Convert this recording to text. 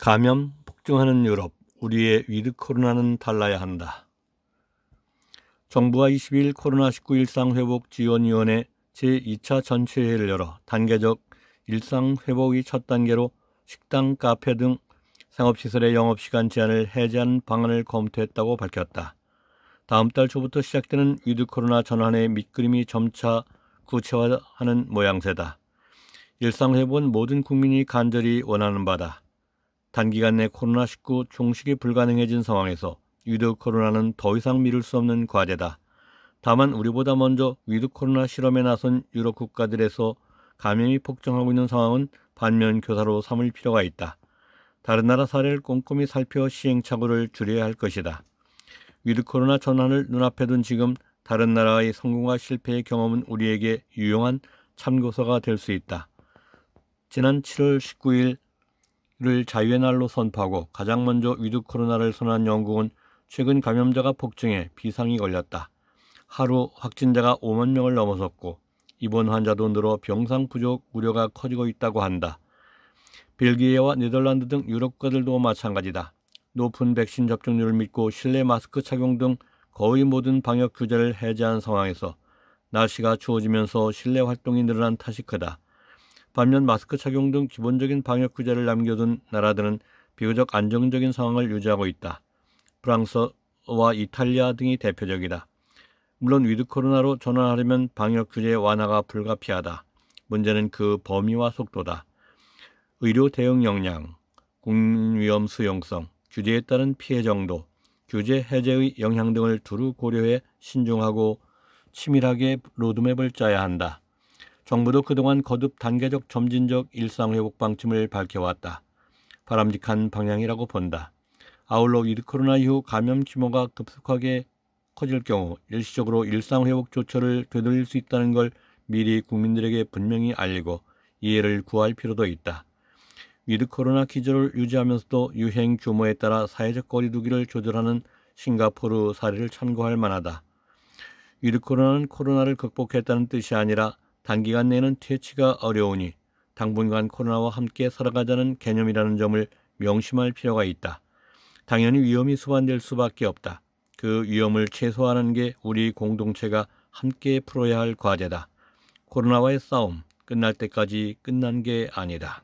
감염 폭증하는 유럽, 우리의 위드 코로나는 달라야 한다. 정부가 20일 코로나19 일상회복 지원위원회 제2차 전체회의를 열어 단계적 일상회복의 첫 단계로 식당, 카페 등 상업시설의 영업시간 제한을 해제하는 방안을 검토했다고 밝혔다. 다음 달 초부터 시작되는 위드 코로나 전환의 밑그림이 점차 구체화하는 모양새다. 일상회복은 모든 국민이 간절히 원하는 바다. 단기간 내 코로나19 종식이 불가능해진 상황에서 위드 코로나는 더 이상 미룰 수 없는 과제다. 다만 우리보다 먼저 위드 코로나 실험에 나선 유럽 국가들에서 감염이 폭증하고 있는 상황은 반면 교사로 삼을 필요가 있다. 다른 나라 사례를 꼼꼼히 살펴 시행착오를 줄여야 할 것이다. 위드 코로나 전환을 눈앞에 둔 지금 다른 나라의 성공과 실패의 경험은 우리에게 유용한 참고서가 될 수 있다. 지난 7월 19일 를 자유의 날로 선포하고 가장 먼저 위드 코로나를 선언한 영국은 최근 감염자가 폭증해 비상이 걸렸다. 하루 확진자가 5만 명을 넘어섰고 입원 환자도 늘어 병상 부족 우려가 커지고 있다고 한다. 벨기에와 네덜란드 등 유럽 국가들도 마찬가지다. 높은 백신 접종률을 믿고 실내 마스크 착용 등 거의 모든 방역 규제를 해제한 상황에서 날씨가 추워지면서 실내 활동이 늘어난 탓이 크다. 반면 마스크 착용 등 기본적인 방역 규제를 남겨둔 나라들은 비교적 안정적인 상황을 유지하고 있다. 프랑스와 이탈리아 등이 대표적이다. 물론 위드 코로나로 전환하려면 방역 규제 완화가 불가피하다. 문제는 그 범위와 속도다. 의료 대응 역량, 국민 위험 수용성, 규제에 따른 피해 정도, 규제 해제의 영향 등을 두루 고려해 신중하고 치밀하게 로드맵을 짜야 한다. 정부도 그동안 거듭 단계적 점진적 일상회복 방침을 밝혀왔다. 바람직한 방향이라고 본다. 아울러 위드 코로나 이후 감염 규모가 급속하게 커질 경우 일시적으로 일상회복 조처를 되돌릴 수 있다는 걸 미리 국민들에게 분명히 알리고 이해를 구할 필요도 있다. 위드 코로나 기조를 유지하면서도 유행 규모에 따라 사회적 거리두기를 조절하는 싱가포르 사례를 참고할 만하다. 위드 코로나는 코로나를 극복했다는 뜻이 아니라 단기간 내는 퇴치가 어려우니 당분간 코로나와 함께 살아가자는 개념이라는 점을 명심할 필요가 있다. 당연히 위험이 수반될 수밖에 없다. 그 위험을 최소화하는 게 우리 공동체가 함께 풀어야 할 과제다. 코로나와의 싸움 끝날 때까지 끝난 게 아니다.